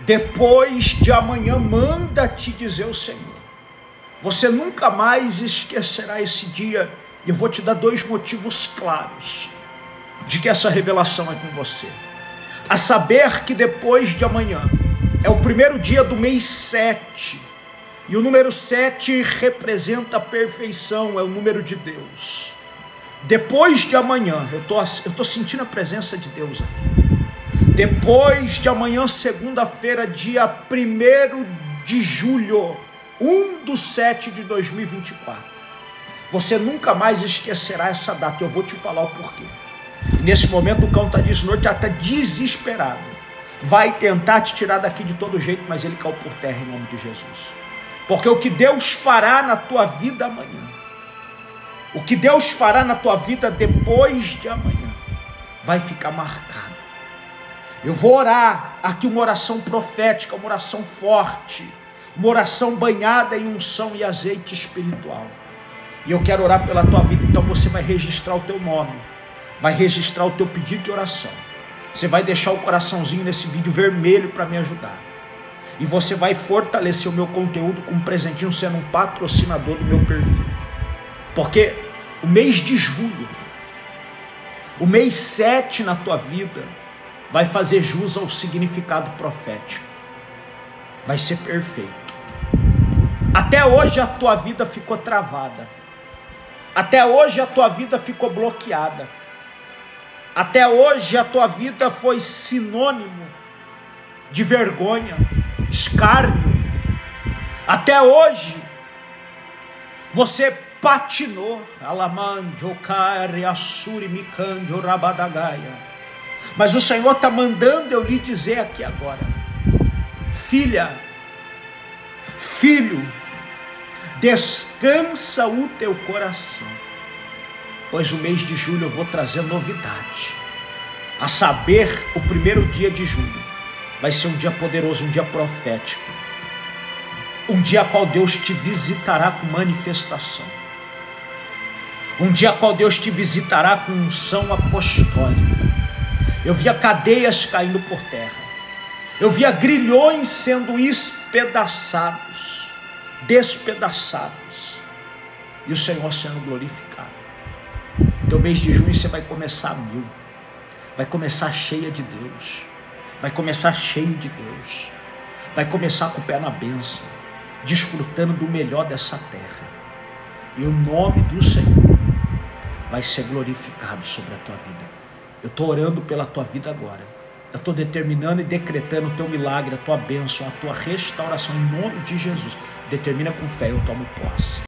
depois de amanhã, manda te dizer o Senhor. Você nunca mais esquecerá esse dia. E eu vou te dar dois motivos claros de que essa revelação é com você. A saber que depois de amanhã é o primeiro dia do mês 7. E o número 7 representa a perfeição, é o número de Deus. Depois de amanhã, eu tô, estou tô sentindo a presença de Deus aqui. Depois de amanhã, segunda-feira, dia 1 de julho, 1 do 7 de 2024. Você nunca mais esquecerá essa data, eu vou te falar o porquê. Nesse momento o cão está desnorteado, está desesperado. Vai tentar te tirar daqui de todo jeito, mas ele caiu por terra em nome de Jesus. Porque o que Deus fará na tua vida amanhã, o que Deus fará na tua vida depois de amanhã, vai ficar marcado. Eu vou orar aqui uma oração profética, uma oração forte, uma oração banhada em unção e azeite espiritual. E eu quero orar pela tua vida, então você vai registrar o teu nome, vai registrar o teu pedido de oração. Você vai deixar o coraçãozinho nesse vídeo vermelho para me ajudar. E você vai fortalecer o meu conteúdo com um presentinho sendo um patrocinador do meu perfil. Porque o mês de julho, o mês 7 na tua vida, vai fazer jus ao significado profético. Vai ser perfeito. Até hoje a tua vida ficou travada. Até hoje a tua vida ficou bloqueada. Até hoje a tua vida foi sinônimo de vergonha, escárnio. Até hoje você patinou. Alamanjo, Kari, Assuri, Mikanjo, Rabadagaia mas o Senhor está mandando eu lhe dizer aqui agora: filha, filho, descansa o teu coração, pois o mês de julho eu vou trazer novidade. A saber, o primeiro dia de julho vai ser um dia poderoso, um dia profético, um dia qual Deus te visitará com manifestação. Um dia qual Deus te visitará com unção apostólica eu via cadeias caindo por terra. Eu via grilhões sendo espedaçados, despedaçados. E o Senhor sendo glorificado. Então, mês de junho você vai começar mil. Vai começar cheia de Deus. Vai começar cheio de Deus. Vai começar com o pé na bênção, desfrutando do melhor dessa terra. E o nome do Senhor vai ser glorificado sobre a tua vida. Eu estou orando pela tua vida agora. Eu estou determinando e decretando o teu milagre, a tua bênção, a tua restauração em nome de Jesus. Determina com fé, eu tomo posse.